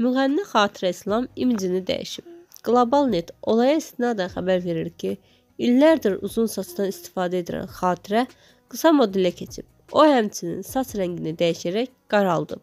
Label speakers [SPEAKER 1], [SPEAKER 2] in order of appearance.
[SPEAKER 1] Müğənni Xatirə İslam imicini dəyişib. Qlobal Net olaya istinadən xəbər verir ki, illərdir uzun saçdan istifadə edən Xatirə qısa modelə keçib. O həmçinin saç rəngini dəyişərək qaraldıb.